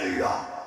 哎呀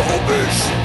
Bitch.